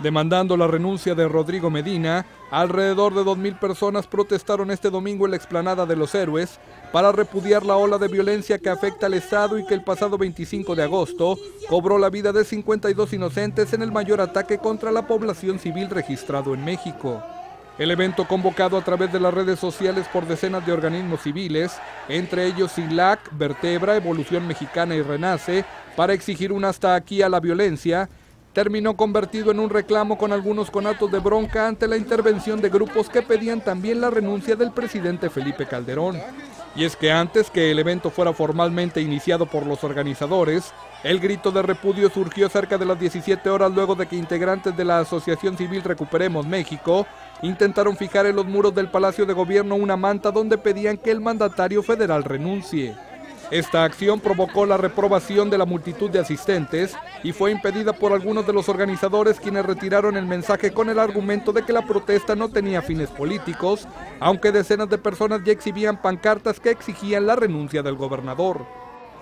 Demandando la renuncia de Rodrigo Medina, alrededor de 2.000 personas protestaron este domingo en la explanada de los héroes para repudiar la ola de violencia que afecta al Estado y que el pasado 25 de agosto cobró la vida de 52 inocentes en el mayor ataque contra la población civil registrado en México. El evento convocado a través de las redes sociales por decenas de organismos civiles, entre ellos SILAC, Vertebra, Evolución Mexicana y Renace, para exigir un hasta aquí a la violencia, terminó convertido en un reclamo con algunos conatos de bronca ante la intervención de grupos que pedían también la renuncia del presidente Felipe Calderón. Y es que antes que el evento fuera formalmente iniciado por los organizadores, el grito de repudio surgió cerca de las 17 horas luego de que integrantes de la Asociación Civil Recuperemos México intentaron fijar en los muros del Palacio de Gobierno una manta donde pedían que el mandatario federal renuncie. Esta acción provocó la reprobación de la multitud de asistentes y fue impedida por algunos de los organizadores quienes retiraron el mensaje con el argumento de que la protesta no tenía fines políticos, aunque decenas de personas ya exhibían pancartas que exigían la renuncia del gobernador.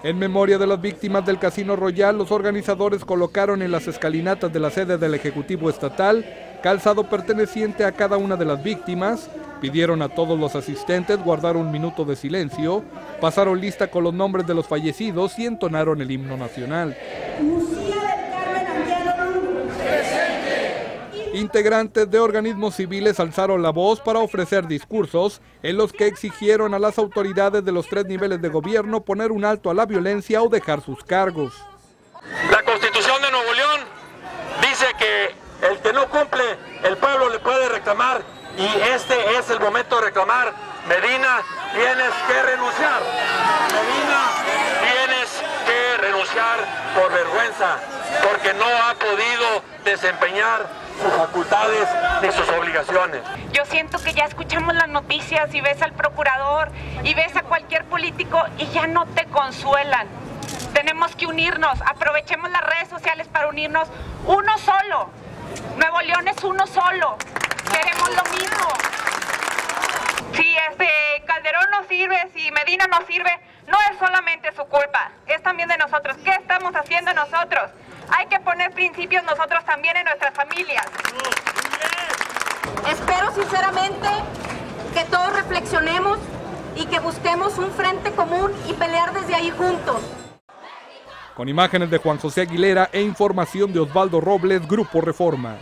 En memoria de las víctimas del Casino Royal, los organizadores colocaron en las escalinatas de la sede del Ejecutivo Estatal calzado perteneciente a cada una de las víctimas, pidieron a todos los asistentes guardar un minuto de silencio, pasaron lista con los nombres de los fallecidos y entonaron el himno nacional. Integrantes de organismos civiles alzaron la voz para ofrecer discursos en los que exigieron a las autoridades de los tres niveles de gobierno poner un alto a la violencia o dejar sus cargos. La constitución de Nuevo León dice que el que no cumple, el pueblo le puede reclamar y este es el momento de reclamar. Medina, tienes que renunciar. Medina, tienes que renunciar por vergüenza, porque no ha podido desempeñar sus facultades ni sus obligaciones. Yo siento que ya escuchamos las noticias y ves al procurador y ves a cualquier político y ya no te consuelan. Tenemos que unirnos, aprovechemos las redes sociales para unirnos uno solo, Nuevo León es uno solo. Queremos lo mismo. Si este Calderón no sirve, si Medina no sirve, no es solamente su culpa, es también de nosotros. ¿Qué estamos haciendo nosotros? Hay que poner principios nosotros también en nuestras familias. Espero sinceramente que todos reflexionemos y que busquemos un frente común y pelear desde ahí juntos. Con imágenes de Juan José Aguilera e información de Osvaldo Robles, Grupo Reforma.